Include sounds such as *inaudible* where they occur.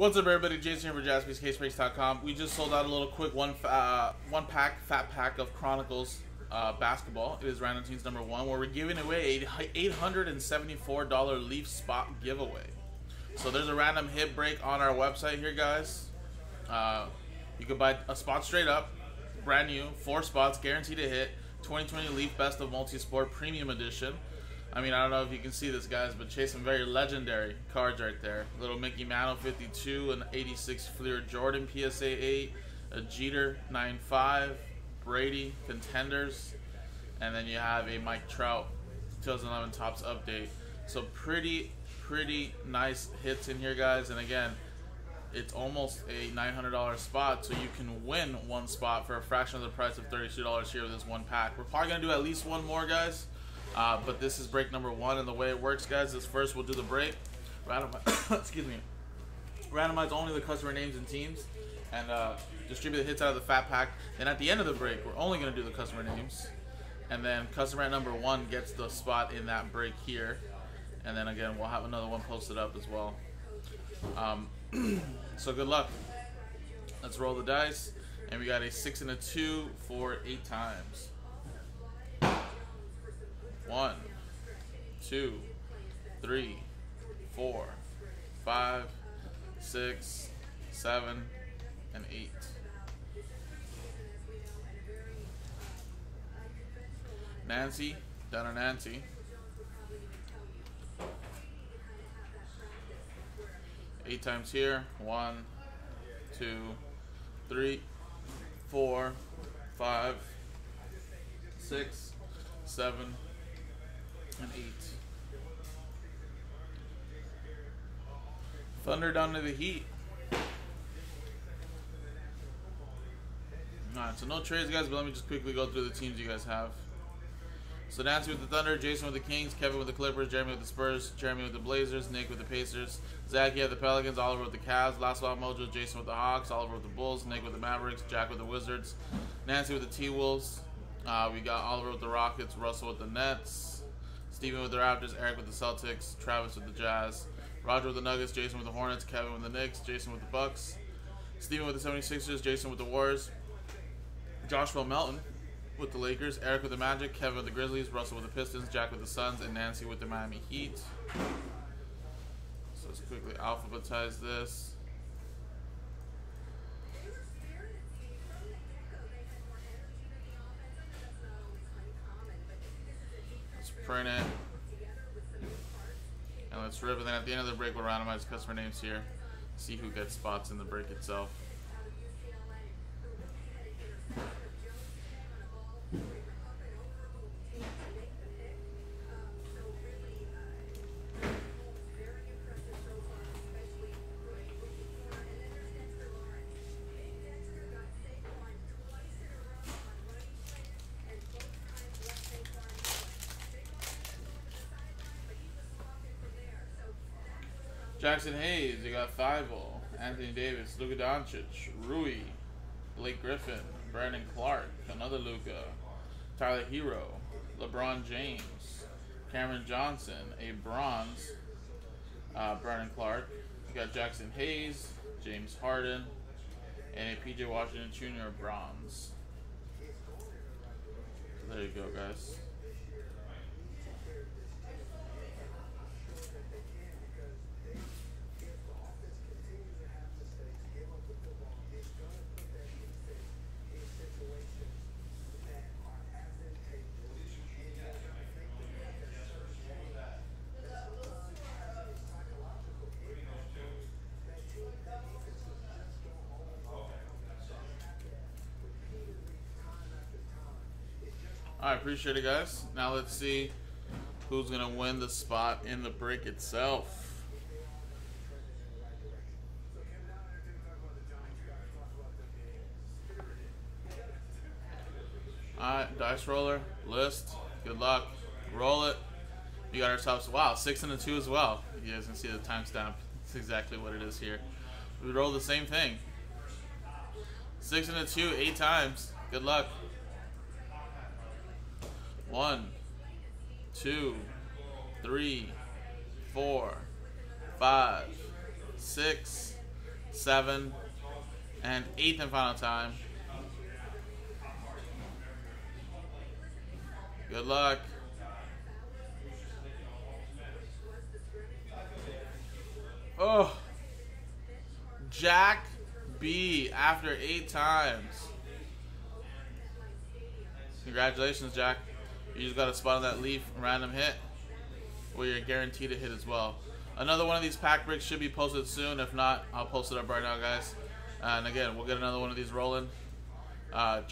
What's up, everybody? Jason here for JaspysCaseBreaks.com. We just sold out a little quick one uh, one pack, fat pack of Chronicles uh, basketball. It is Random Teams number one, where we're giving away a $874 Leaf spot giveaway. So there's a random hit break on our website here, guys. Uh, you can buy a spot straight up, brand new, four spots, guaranteed to hit. 2020 Leaf Best of Multisport Premium Edition. I mean, I don't know if you can see this, guys, but chase some very legendary cards right there. Little Mickey Mantle 52, an 86 Fleer Jordan PSA 8, a Jeter 95, Brady Contenders, and then you have a Mike Trout 2011 Topps update. So pretty, pretty nice hits in here, guys. And again, it's almost a $900 spot, so you can win one spot for a fraction of the price of $32 here with this one pack. We're probably going to do at least one more, guys. Uh, but this is break number one, and the way it works, guys, is first we'll do the break. Randomize, *coughs* excuse me. Randomize only the customer names and teams, and uh, distribute the hits out of the fat pack. Then at the end of the break, we're only going to do the customer names, and then customer number one gets the spot in that break here, and then again we'll have another one posted up as well. Um, *coughs* so good luck. Let's roll the dice, and we got a six and a two for eight times. One, two, three, four, five, six, seven, and eight. Nancy, Donna Nancy. Eight times here. One, two, three, four, five, six, seven, and eight. Thunder down to the Heat. Alright, so no trades, guys, but let me just quickly go through the teams you guys have. So Nancy with the Thunder, Jason with the Kings, Kevin with the Clippers, Jeremy with the Spurs, Jeremy with the Blazers, Nick with the Pacers, Zach had the Pelicans, Oliver with the Cavs, Last Lot Mojo, Jason with the Hawks, Oliver with the Bulls, Nick with the Mavericks, Jack with the Wizards, Nancy with the T-Wolves, uh, we got Oliver with the Rockets, Russell with the Nets, Steven with the Raptors, Eric with the Celtics, Travis with the Jazz, Roger with the Nuggets, Jason with the Hornets, Kevin with the Knicks, Jason with the Bucks, Steven with the 76ers, Jason with the Warriors, Joshua Melton with the Lakers, Eric with the Magic, Kevin with the Grizzlies, Russell with the Pistons, Jack with the Suns, and Nancy with the Miami Heat. So let's quickly alphabetize this. Let's print it. And let's rip it. Then at the end of the break, we'll randomize customer names here. See who gets spots in the break itself. Jaxson Hayes, you got Thybulle, Anthony Davis, Luka Doncic, Rui, Blake Griffin, Brandon Clarke, another Luka, Tyler Herro, LeBron James, Cameron Johnson, a bronze, uh, Brandon Clarke. You got Jaxson Hayes, James Harden, and a PJ Washington Jr. bronze. There you go, guys. I appreciate it, guys. Now let's see who's going to win the spot in the break itself. Alright, dice roller, list, good luck, roll it. We got ourselves, wow, six and a two as well. You guys can see the timestamp. It's exactly what it is here. We roll the same thing. Six and a two, eight times. Good luck. One, two, three, four, five, six, seven, and eighth and final time. Good luck. Oh. Jack B after eight times. Congratulations, Jack. You just got a spot on that leaf random hit where you're guaranteed to hit as well. Another one of these pack bricks should be posted soon. If not, I'll post it up right now, guys. And again, we'll get another one of these rolling. Uh.